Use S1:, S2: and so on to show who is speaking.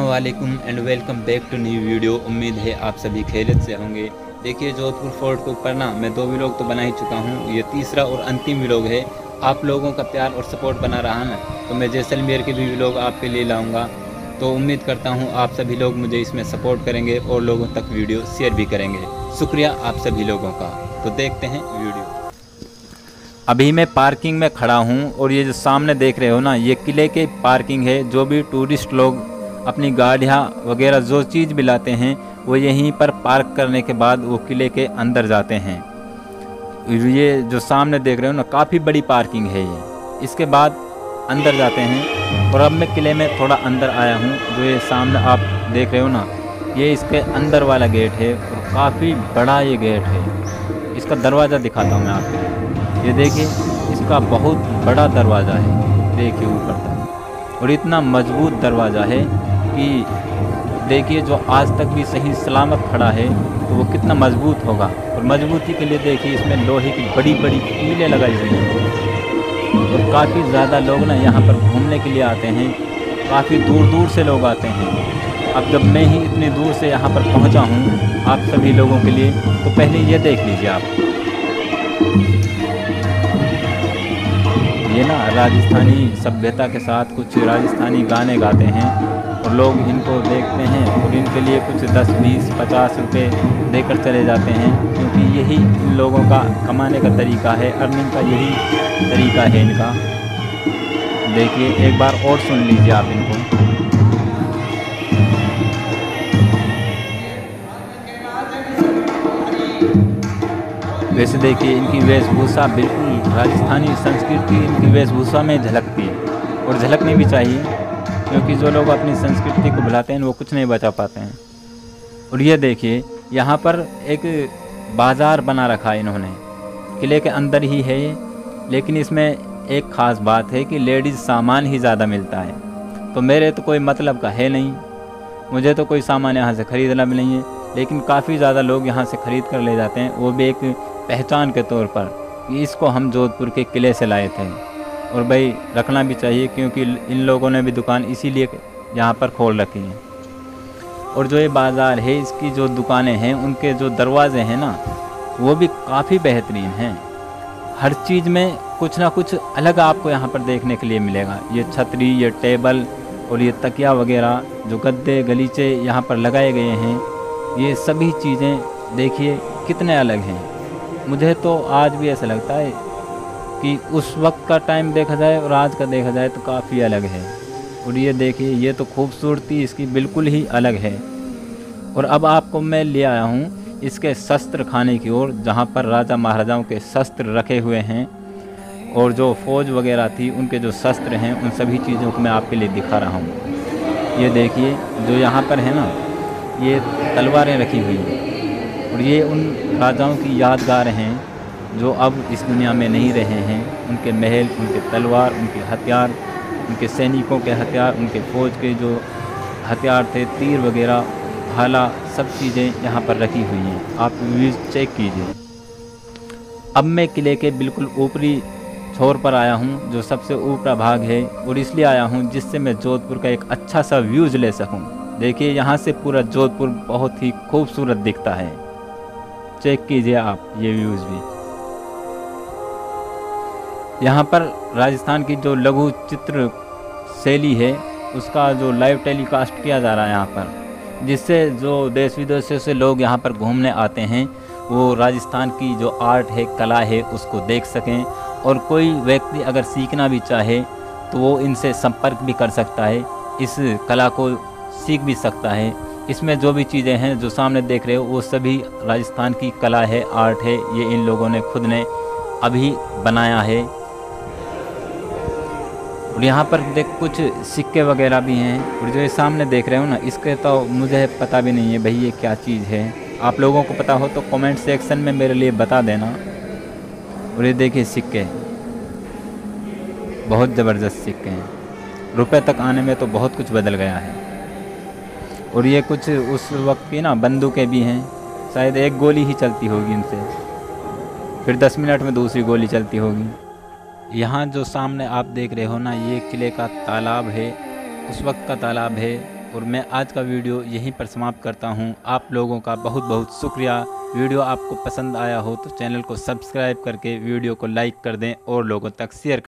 S1: वालेकुम and welcome back to new video. उम्मीद है आप सभी खैरियत से होंगे। देखिए, जोधपुर फोर्ट के ऊपर ना, मैं दो व्लॉग तो बना ही चुका हूँ। ये तीसरा और अंतिम व्लॉग है। आप लोगों का प्यार और सपोर्ट बना रहा ना तो मैं जैसलमेर के भी व्लॉग आपके लिए लाऊँगा। तो उम्मीद करता हूँ आप सभी लोग मुझे इसमें सपोर्ट करेंगे और लोगों तक वीडियो शेयर भी करेंगे। शुक्रिया आप सभी लोगों का। तो देखते हैं वीडियो। अभी मैं पार्किंग में खड़ा हूँ और ये जो सामने देख रहे हो ना, ये किले के पार्किंग है, जो भी टूरिस्ट लोग अपनी गाड़ियाँ वगैरह जो चीज़ भी लाते हैं, वो यहीं पर पार्क करने के बाद वो किले के अंदर जाते हैं। ये जो सामने देख रहे हो ना, काफ़ी बड़ी पार्किंग है ये। इसके बाद अंदर जाते हैं और अब मैं किले में थोड़ा अंदर आया हूँ, जो ये सामने आप देख रहे हो ना, ये इसके अंदर वाला गेट है और काफ़ी बड़ा ये गेट है। इसका दरवाज़ा दिखाता हूँ मैं आपको। ये देखिए, इसका बहुत बड़ा दरवाज़ा है। देखिए ऊपर तक। और इतना मज़बूत दरवाज़ा है कि देखिए, जो आज तक भी सही सलामत खड़ा है तो वो कितना मज़बूत होगा। और मजबूती के लिए देखिए, इसमें लोहे की बड़ी बड़ी कीलें लगाई हुई हैं। और काफ़ी ज़्यादा लोग ना यहाँ पर घूमने के लिए आते हैं। काफ़ी दूर दूर से लोग आते हैं। अब जब मैं ही इतनी दूर से यहाँ पर पहुँचा हूँ आप सभी लोगों के लिए तो पहले ये देख लीजिए आप। ये ना राजस्थानी सभ्यता के साथ कुछ राजस्थानी गाने गाते हैं और लोग इनको देखते हैं और इनके लिए कुछ 10 बीस, पचास रुपए देकर चले जाते हैं क्योंकि यही इन लोगों का कमाने का तरीका है अर्निंग का यही तरीका है इनका। देखिए, एक बार और सुन लीजिए आप इनको। वैसे देखिए, इनकी वेशभूषा बिल्कुल राजस्थानी संस्कृति इनकी वेशभूषा में झलकती है और झलकनी भी चाहिए, क्योंकि जो लोग अपनी संस्कृति को भुलाते हैं, वो कुछ नहीं बचा पाते हैं। और ये देखिए, यहाँ पर एक बाज़ार बना रखा है इन्होंने, किले के अंदर ही है लेकिन इसमें एक ख़ास बात है कि लेडीज़ सामान ही ज़्यादा मिलता है। तो मेरे तो कोई मतलब का है नहीं, मुझे तो कोई सामान यहाँ से ख़रीदना भी नहीं है, लेकिन काफ़ी ज़्यादा लोग यहाँ से ख़रीद कर ले जाते हैं, वो भी एक पहचान के तौर पर इसको हम जोधपुर के किले से लाए थे। और भाई, रखना भी चाहिए क्योंकि इन लोगों ने भी दुकान इसीलिए यहाँ पर खोल रखी है। और जो ये बाज़ार है, इसकी जो दुकानें हैं, उनके जो दरवाजे हैं ना, वो भी काफ़ी बेहतरीन हैं। हर चीज़ में कुछ ना कुछ अलग आपको यहाँ पर देखने के लिए मिलेगा। ये छतरी, ये टेबल और ये तकिया वगैरह जो गद्दे, गलीचे यहाँ पर लगाए गए हैं, ये सभी चीज़ें देखिए कितने अलग हैं। मुझे तो आज भी ऐसा लगता है कि उस वक्त का टाइम देखा जाए और आज का देखा जाए तो काफ़ी अलग है। और ये देखिए, ये तो खूबसूरती इसकी बिल्कुल ही अलग है। और अब आपको मैं ले आया हूँ इसके शस्त्र खाने की ओर, जहाँ पर राजा महाराजाओं के शस्त्र रखे हुए हैं। और जो फौज वगैरह थी, उनके जो शस्त्र हैं, उन सभी चीज़ों को मैं आपके लिए दिखा रहा हूँ। ये देखिए, जो यहाँ पर है ना, ये तलवारें रखी हुई हैं। और ये उन राजाओं की यादगार हैं जो अब इस दुनिया में नहीं रहे हैं। उनके महल, उनके तलवार, उनके हथियार, उनके सैनिकों के हथियार, उनके फ़ौज के जो हथियार थे, तीर वगैरह, भाला, सब चीज़ें यहाँ पर रखी हुई हैं। आप व्यूज़ चेक कीजिए। अब मैं किले के बिल्कुल ऊपरी छोर पर आया हूँ, जो सबसे ऊपरा भाग है, और इसलिए आया हूँ जिससे मैं जोधपुर का एक अच्छा सा व्यूज़ ले सकूँ। देखिए, यहाँ से पूरा जोधपुर बहुत ही खूबसूरत दिखता है। चेक कीजिए आप, ये व्यूज़ भी। यहाँ पर राजस्थान की जो लघु चित्र शैली है, उसका जो लाइव टेलीकास्ट किया जा रहा है यहाँ पर, जिससे जो देश विदेशों से लोग यहाँ पर घूमने आते हैं, वो राजस्थान की जो आर्ट है, कला है, उसको देख सकें। और कोई व्यक्ति अगर सीखना भी चाहे तो वो इनसे संपर्क भी कर सकता है, इस कला को सीख भी सकता है। इसमें जो भी चीज़ें हैं जो सामने देख रहे हो, वो सभी राजस्थान की कला है, आर्ट है, ये इन लोगों ने खुद ने अभी बनाया है। और यहाँ पर देख कुछ सिक्के वगैरह भी हैं, और जो ये सामने देख रहे हो ना, इसके तो मुझे पता भी नहीं है भाई ये क्या चीज़ है। आप लोगों को पता हो तो कमेंट सेक्शन में मेरे लिए बता देना। और ये देखिए सिक्के, बहुत ज़बरदस्त सिक्के हैं। रुपए तक आने में तो बहुत कुछ बदल गया है। और ये कुछ उस वक्त की ना बंदूकें भी हैं। शायद एक गोली ही चलती होगी इनसे फिर दस मिनट में दूसरी गोली चलती होगी। यहाँ जो सामने आप देख रहे हो ना, ये किले का तालाब है। उस वक्त का तालाब है। और मैं आज का वीडियो यहीं पर समाप्त करता हूँ। आप लोगों का बहुत बहुत शुक्रिया। वीडियो आपको पसंद आया हो तो चैनल को सब्सक्राइब करके वीडियो को लाइक कर दें और लोगों तक शेयर